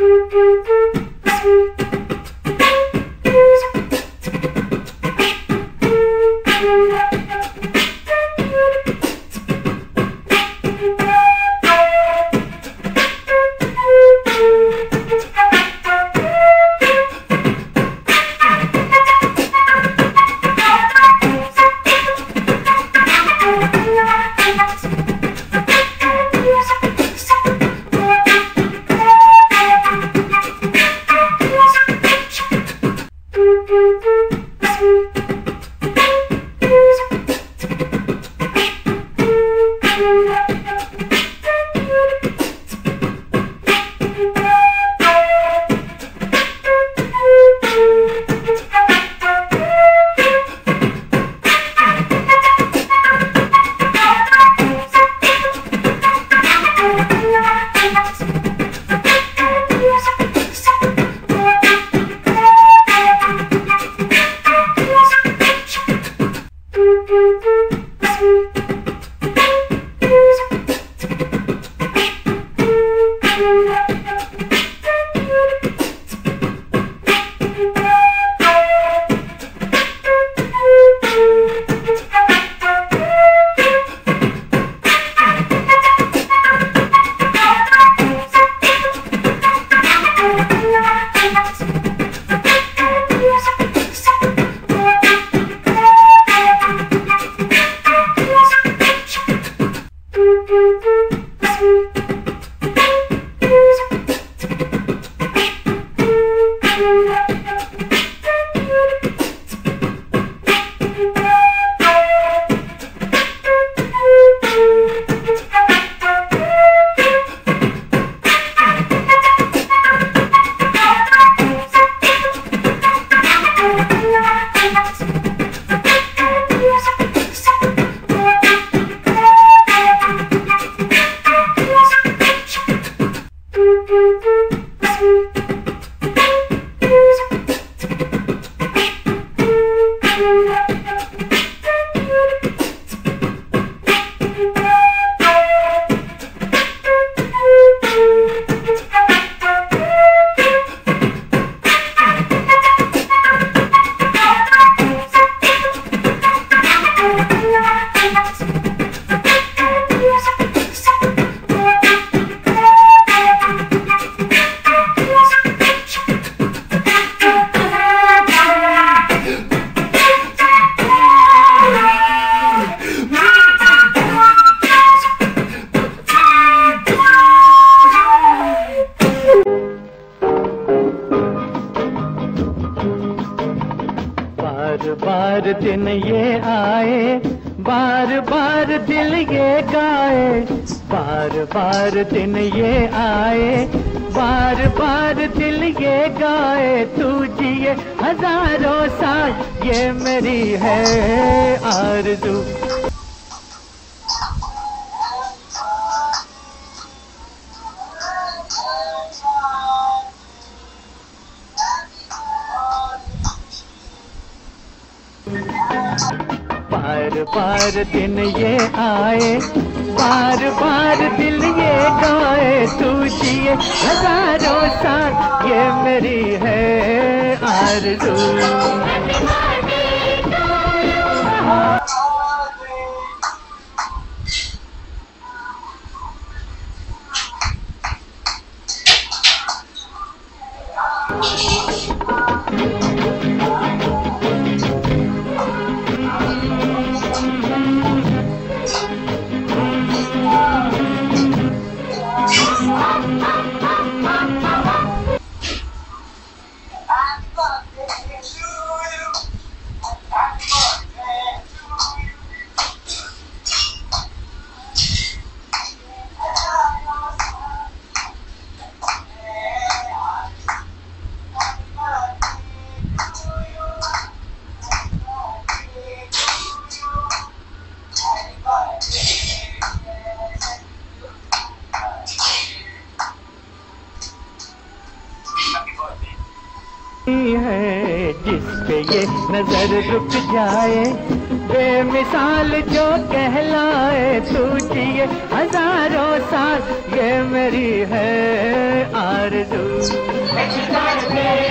Thank you. दिन ये आए, बार बार दिल ये गाए। बार बार दिन ये आए, बार बार दिल ये गाए। तू जिए हज़ारों साल, ये मेरी है आरज़ू। दिन ये आए, बार बार दिल ये गाए, तू जिए हज़ारों साल, ये मेरी है आरज़ू। नज़र रुक जाए बेमिसाल जो कहलाए तू जिए हज़ारों साल ये मेरी है आरज़ू की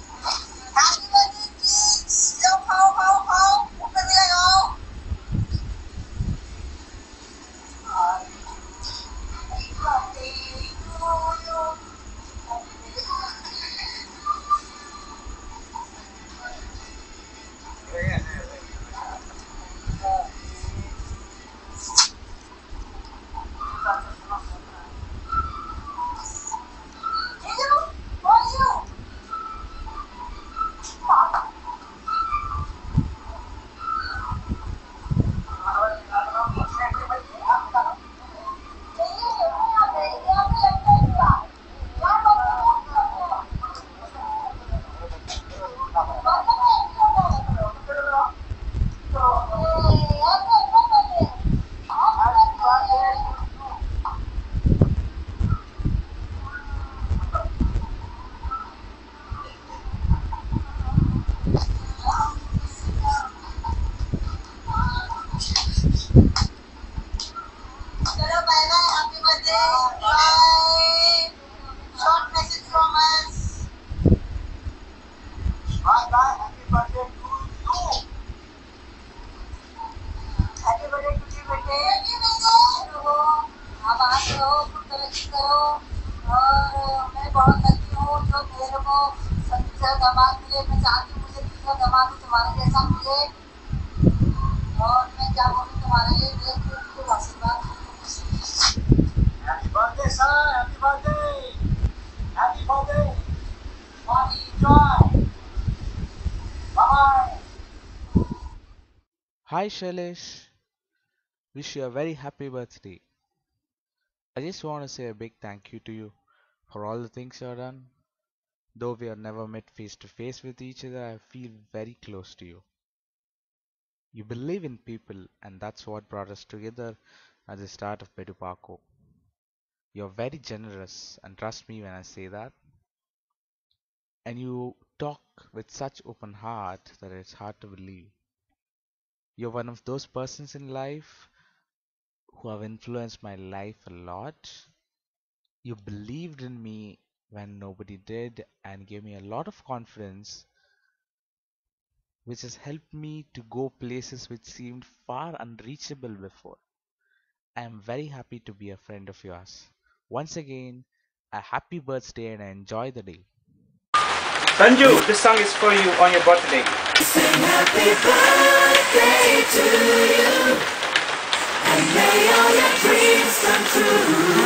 रहो करो और मैं बहुत लकी हूँ जो मेरे को संगीत दामाद मिले मैं चाहती हूँ मुझे दूसरा दामाद तुम्हारे जैसा मिले और मैं क्या बोलूँ तुम्हारे लिए मेरे खूब आशीर्वाद Happy birthday, son! Happy birthday! Happy birthday! Party, enjoy! Bye-bye! Hi Shailesh, wish you a very happy birthday. I just want to say a big thank you to you for all the things you have done. Though we have never met face to face with each other, I feel very close to you. You believe in people, and that's what brought us together at the start of Pedupako. You're very generous, and trust me when I say that. And you talk with such open heart that it's hard to believe. You're one of those persons in life who have influenced my life a lot. You believed in me when nobody did and gave me a lot of confidence, which has helped me to go places which seemed far unreachable before. I am very happy to be a friend of yours. Once again, a happy birthday and enjoy the day. Sanju, this song is for you on your birthday. Sing Happy, and may all your dreams come true.